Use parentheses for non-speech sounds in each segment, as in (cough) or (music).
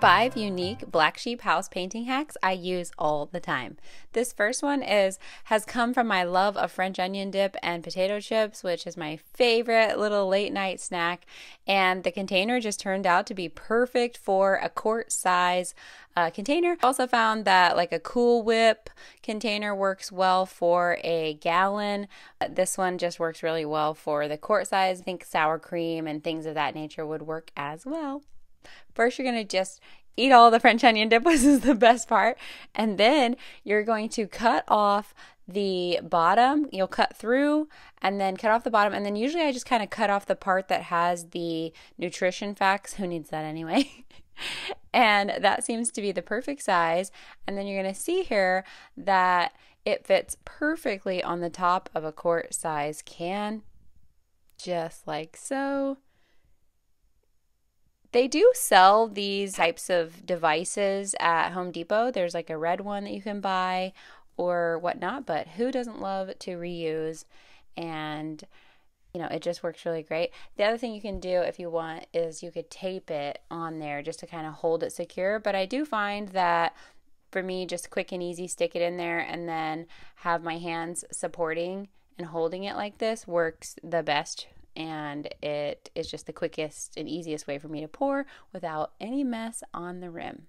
five unique black sheep house painting hacks I use all the time. This first one is has come from my love of French onion dip and potato chips, which is my favorite little late night snack. And the container just turned out to be perfect for a quart size uh, container. I also found that like a Cool Whip container works well for a gallon. This one just works really well for the quart size. I think sour cream and things of that nature would work as well. First, you're going to just eat all the French onion dip, (laughs) which is the best part. And then you're going to cut off the bottom. You'll cut through and then cut off the bottom. And then usually I just kind of cut off the part that has the nutrition facts. Who needs that anyway? (laughs) and that seems to be the perfect size. And then you're going to see here that it fits perfectly on the top of a quart size can, just like so. They do sell these types of devices at Home Depot. There's like a red one that you can buy or whatnot, but who doesn't love to reuse? And you know, it just works really great. The other thing you can do if you want is you could tape it on there just to kind of hold it secure. But I do find that for me, just quick and easy, stick it in there and then have my hands supporting and holding it like this works the best and it is just the quickest and easiest way for me to pour without any mess on the rim.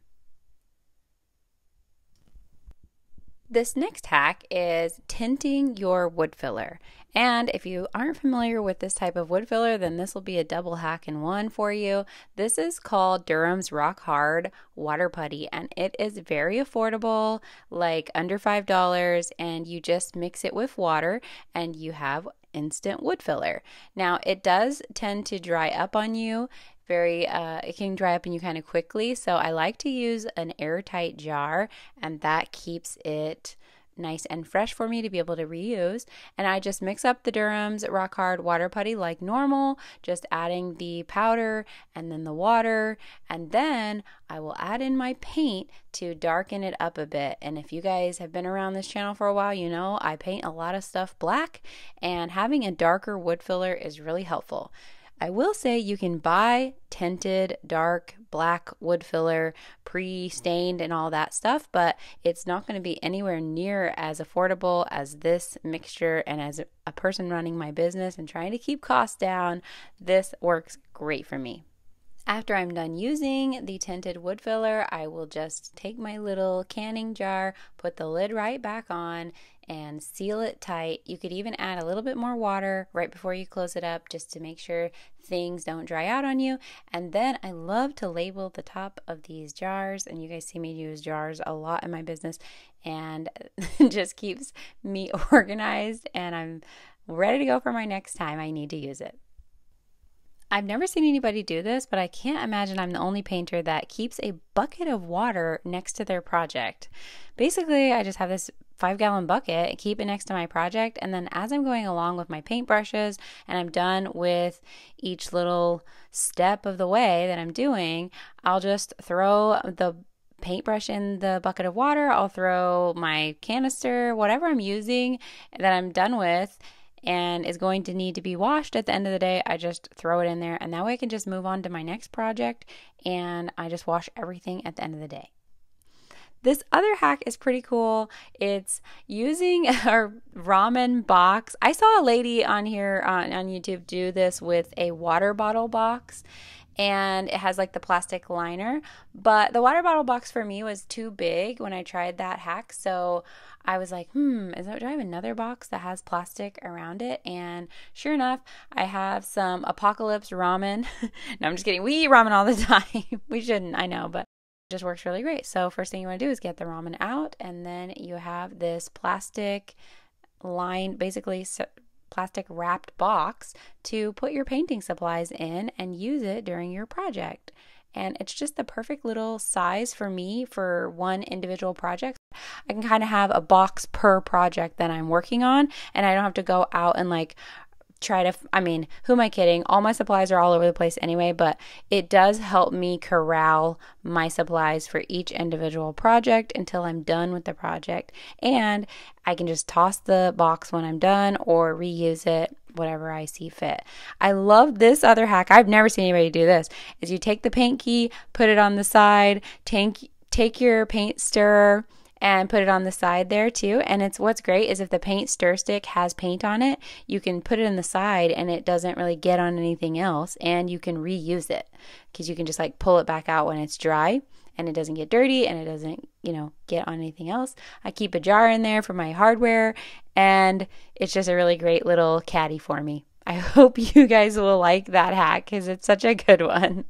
This next hack is tinting your wood filler. And if you aren't familiar with this type of wood filler, then this will be a double hack in one for you. This is called Durham's Rock Hard Water Putty, and it is very affordable, like under $5, and you just mix it with water and you have instant wood filler. Now, it does tend to dry up on you very uh, it can dry up on you kind of quickly so i like to use an airtight jar and that keeps it nice and fresh for me to be able to reuse. And I just mix up the Durham's Rock Hard Water Putty like normal, just adding the powder and then the water. And then I will add in my paint to darken it up a bit. And if you guys have been around this channel for a while, you know I paint a lot of stuff black, and having a darker wood filler is really helpful. I will say you can buy tinted dark black wood filler, pre stained, and all that stuff, but it's not going to be anywhere near as affordable as this mixture. And as a person running my business and trying to keep costs down, this works great for me. After I'm done using the tinted wood filler, I will just take my little canning jar, put the lid right back on, and seal it tight. You could even add a little bit more water right before you close it up just to make sure things don't dry out on you. And then I love to label the top of these jars, and you guys see me use jars a lot in my business, and (laughs) just keeps me (laughs) organized. And I'm ready to go for my next time I need to use it. I've never seen anybody do this, but I can't imagine I'm the only painter that keeps a bucket of water next to their project. Basically, I just have this five gallon bucket, keep it next to my project, and then as I'm going along with my paintbrushes and I'm done with each little step of the way that I'm doing, I'll just throw the paintbrush in the bucket of water, I'll throw my canister, whatever I'm using that I'm done with and is going to need to be washed at the end of the day, I just throw it in there and that way I can just move on to my next project and I just wash everything at the end of the day. This other hack is pretty cool. It's using (laughs) a ramen box. I saw a lady on here on, on YouTube do this with a water bottle box and it has like the plastic liner. But the water bottle box for me was too big when I tried that hack. So I was like, hmm, is that, do I have another box that has plastic around it? And sure enough, I have some apocalypse ramen. (laughs) no, I'm just kidding. We eat ramen all the (laughs) time. we shouldn't, I know, but just works really great. So, first thing you want to do is get the ramen out, and then you have this plastic line, basically plastic wrapped box to put your painting supplies in and use it during your project. And it's just the perfect little size for me for one individual project. I can kind of have a box per project that I'm working on, and I don't have to go out and like try to I mean, who am I kidding? All my supplies are all over the place anyway, but it does help me corral my supplies for each individual project until I'm done with the project. And I can just toss the box when I'm done or reuse it whatever I see fit. I love this other hack. I've never seen anybody do this. Is you take the paint key, put it on the side, take take your paint stirrer and put it on the side there too. And it's what's great is if the paint stir stick has paint on it, you can put it in the side and it doesn't really get on anything else and you can reuse it because you can just like pull it back out when it's dry and it doesn't get dirty and it doesn't, you know, get on anything else. I keep a jar in there for my hardware and it's just a really great little caddy for me. I (laughs) hope you guys will like that hack because it's such a good one.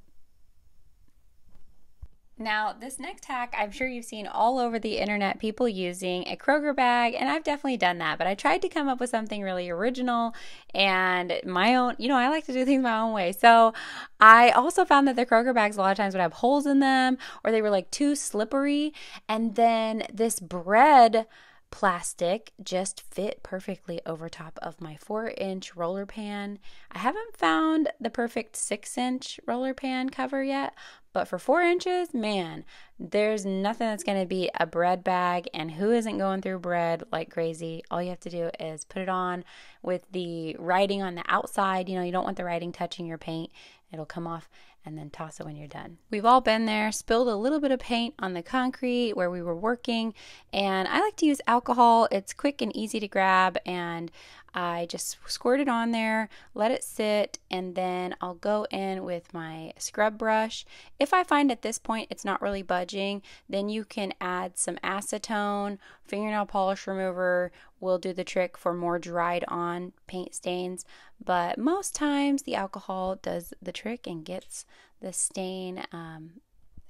Now, this next hack, I'm sure you've seen all over the internet people using a Kroger bag, and I've definitely done that. But I tried to come up with something really original and my own, you know, I like to do things my own way. So I also found that the Kroger bags a lot of times would have holes in them or they were like too slippery. And then this bread plastic just fit perfectly over top of my four inch roller pan. I haven't found the perfect six inch roller pan cover yet, but for four inches, man, there's nothing that's going to beat a bread bag. And who isn't going through bread like crazy? All you have to do is put it on with the writing on the outside. You know, you don't want the writing touching your paint, it'll come off and then toss it when you're done. We've all been there, spilled a little bit of paint on the concrete where we were working, and I like to use alcohol. It's quick and easy to grab, and I just squirt it on there, let it sit, and then I'll go in with my scrub brush. If I find at this point it's not really budging, then you can add some acetone, fingernail polish remover will do the trick for more dried on paint stains. But most times the alcohol does the trick and gets the stain um,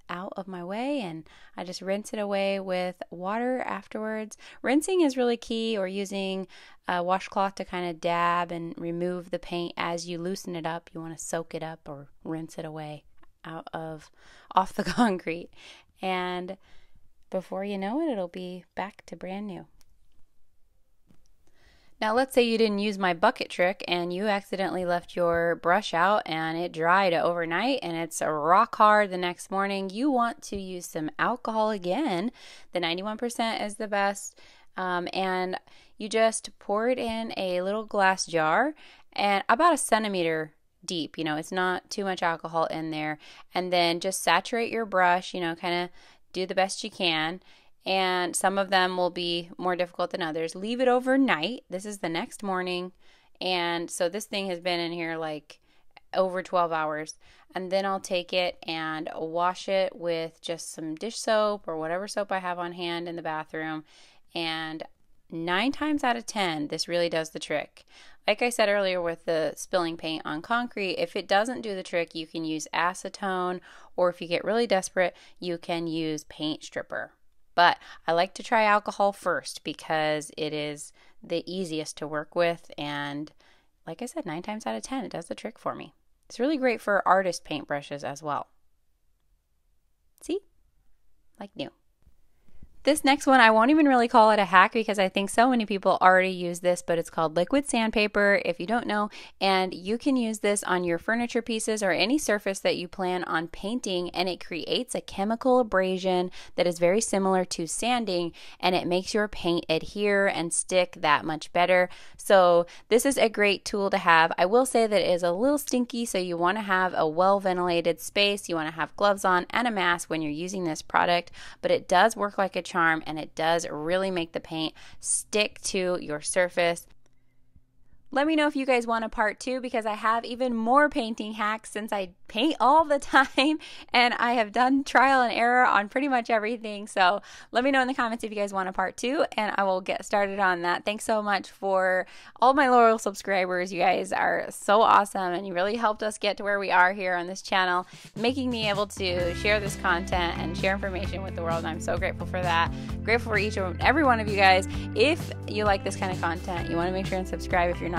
out of my way and I just rinse it away with water afterwards. Rinsing is really key or using a washcloth to kind of dab and remove the paint as you loosen it up. You want to soak it up or rinse it away out of (laughs) off the (laughs) concrete. And before you know it, it'll be back to brand new. Now, let's say you didn't use my bucket trick and you accidentally left your brush out and it dried overnight and it's rock hard the next morning. You want to use some alcohol again. The 91% is the best. Um, and you just pour it in a little glass jar and about a centimeter deep. You know, it's not too much alcohol in there. And then just saturate your brush, you know, kind of do the best you can and some of them will be more difficult than others. Leave it overnight. This is the next morning. And so this thing has been in here like over 12 hours. And then I'll take it and wash it with just some dish soap or whatever soap I have on hand in the bathroom. And nine times out of 10, this really does the trick. Like I said earlier with the spilling paint on concrete, if it doesn't do the trick, you can use acetone, or if you get really desperate, you can use paint stripper. But I like to try alcohol first because it is the easiest to work with. And like I said, nine times out of 10, it does the trick for me. It's really great for artist paintbrushes as well. See? Like new. This next one, I won't even really call it a hack because I think so many people already use this, but it's called liquid sandpaper, if you don't know. And you can use this on your furniture pieces or any surface that you plan on painting, and it creates a chemical abrasion that is very similar to sanding, and it makes your paint adhere and stick that much better. So, this is a great tool to have. I will say that it is a little stinky, so you want to have a well ventilated space. You want to have gloves on and a mask when you're using this product, but it does work like a charm and it does really make the paint stick to your surface. Let me know if you guys want a part two because I have even more painting hacks since I paint all the (laughs) time and I have done trial and error on pretty much everything. So let me know in the comments if you guys want a part two and I will get started on that. Thanks so much for all my loyal subscribers. You guys are so awesome and you really helped us get to where we are here on this channel, making me able to share this content and share information with the world. And I'm so grateful for that. Grateful for each and every one of you guys. If you like this kind of content, you want to make sure and subscribe if you're not